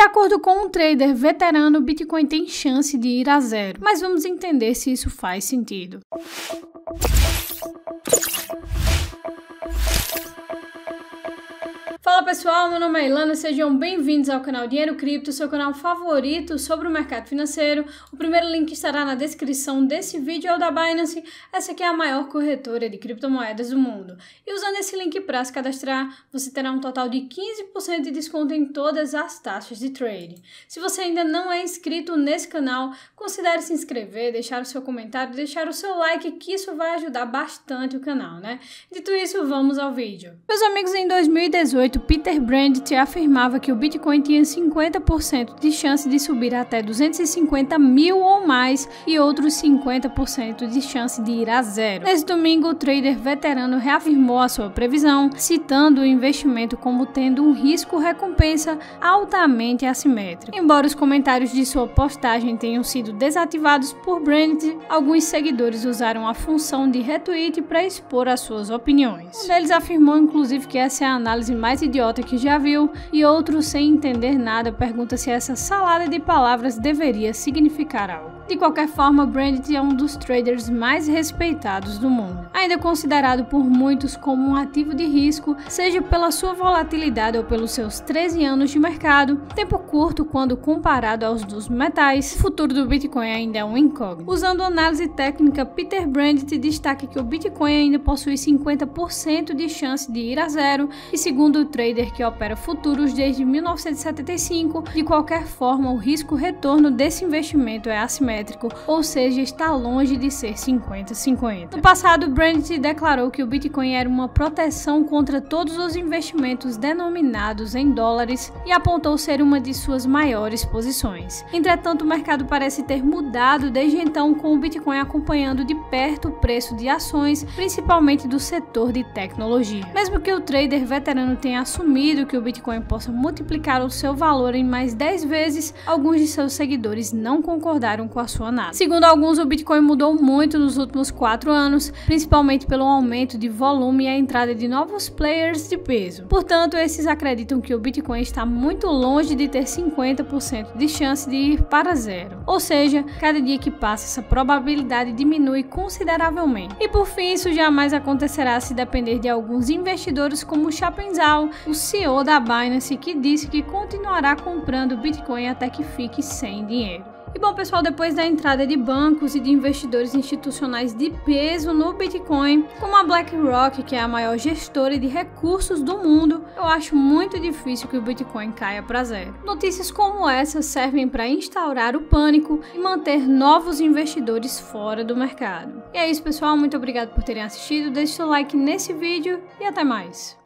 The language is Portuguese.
acordo com um trader veterano, o Bitcoin tem chance de ir a zero, mas vamos entender se isso faz sentido. Fala pessoal, meu nome é Ilana, sejam bem-vindos ao canal Dinheiro Cripto, seu canal favorito sobre o mercado financeiro. O primeiro link estará na descrição desse vídeo é o da Binance, essa aqui é a maior corretora de criptomoedas do mundo. E usando esse link para se cadastrar, você terá um total de 15% de desconto em todas as taxas de trade. Se você ainda não é inscrito nesse canal, considere se inscrever, deixar o seu comentário, deixar o seu like, que isso vai ajudar bastante o canal, né? Dito isso, vamos ao vídeo. Meus amigos, em 2018, 2018, Peter Brandt afirmava que o Bitcoin tinha 50% de chance de subir até 250 mil ou mais e outros 50% de chance de ir a zero. Nesse domingo, o trader veterano reafirmou a sua previsão, citando o investimento como tendo um risco-recompensa altamente assimétrico. Embora os comentários de sua postagem tenham sido desativados por Brandt, alguns seguidores usaram a função de retweet para expor as suas opiniões. Um deles afirmou, inclusive, que essa é a análise mais mais idiota que já viu, e outro sem entender nada pergunta se essa salada de palavras deveria significar algo. De qualquer forma, Brandt é um dos traders mais respeitados do mundo, ainda considerado por muitos como um ativo de risco, seja pela sua volatilidade ou pelos seus 13 anos de mercado, tempo curto quando comparado aos dos metais, o futuro do Bitcoin ainda é um incógnito. Usando análise técnica, Peter Brandt destaca que o Bitcoin ainda possui 50% de chance de ir a zero, e segundo trader que opera futuros desde 1975, de qualquer forma o risco-retorno desse investimento é assimétrico ou seja, está longe de ser 50-50. No passado, Brandt declarou que o Bitcoin era uma proteção contra todos os investimentos denominados em dólares e apontou ser uma de suas maiores posições. Entretanto, o mercado parece ter mudado desde então, com o Bitcoin acompanhando de perto o preço de ações, principalmente do setor de tecnologia. Mesmo que o trader veterano tenha assumido que o Bitcoin possa multiplicar o seu valor em mais 10 vezes, alguns de seus seguidores não concordaram com a sua análise. Segundo alguns, o Bitcoin mudou muito nos últimos quatro anos, principalmente pelo aumento de volume e a entrada de novos players de peso. Portanto, esses acreditam que o Bitcoin está muito longe de ter 50% de chance de ir para zero. Ou seja, cada dia que passa, essa probabilidade diminui consideravelmente. E por fim, isso jamais acontecerá se depender de alguns investidores como Chapin O CEO da Binance, que disse que continuará comprando Bitcoin até que fique sem dinheiro. E bom, pessoal, depois da entrada de bancos e de investidores institucionais de peso no Bitcoin, como a BlackRock, que é a maior gestora de recursos do mundo, eu acho muito difícil que o Bitcoin caia para zero. Notícias como essa servem para instaurar o pânico e manter novos investidores fora do mercado. E é isso, pessoal. Muito obrigado por terem assistido. Deixe seu like nesse vídeo e até mais.